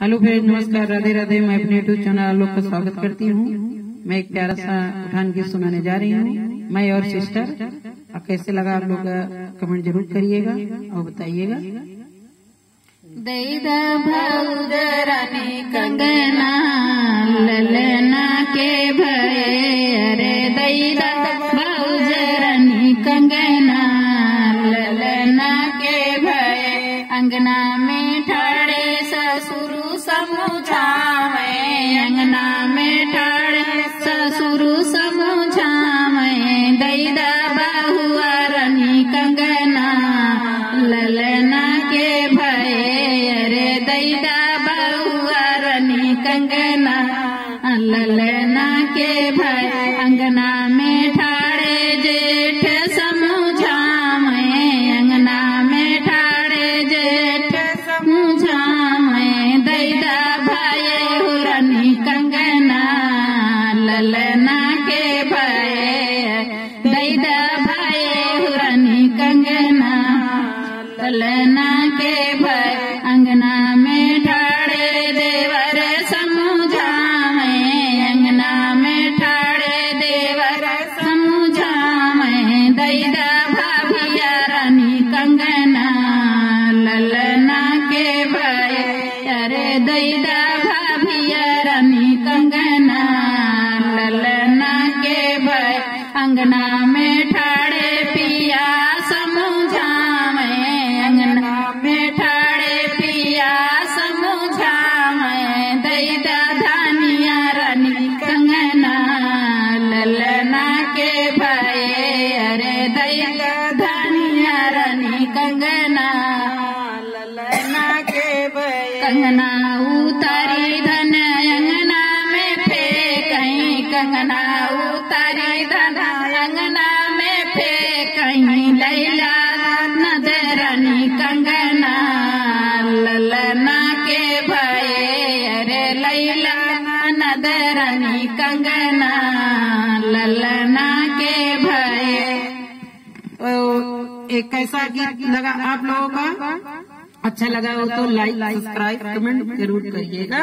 Hello friend नमस्कार। राधे राधे, मैं अपने यूट्यूब चैनल आलोक का स्वागत करती हूँ। मैं एक प्यारा सा उठान गीत सुनाने जा रही हूँ। मैं और सिस्टर और कैसे लगा आप लोग कमेंट ज़रूर करिएगा और बताइएगा। कंगना में ठाड़े ससुर समुझावे। अंगना में ठाड़े ससुर समुझावे। दैद बहुअरनी कंगना। ललना के भये, अरे दैदा बहुअरनी कंगना। ललना के भय, अंगना में ठाड़े ललना के भय अंगना में ठाड़े देवर समुझामे अंगना में ठाड़े देवर समुझामे दैदा भाभिया रानी कंगना, ललना के भय। अरे दैदा भाभिया रानी कंगना, ललना के भय। अंगना में ठाड़े पिया समुझामे धानिया रानी कंगना। ललना के कंगना उतारी धन अंगना में फे कहीं कंगना उतारी धन अंगना में फे कहीं लैला नजरनी कंगना। ललना के भय अरे लैला नदरनी कंगना। ललना के भये तो एक कैसा गीत लगा आप लोगों का? अच्छा लगा हो तो लाइक सब्सक्राइब कमेंट ज़रूर करिएगा।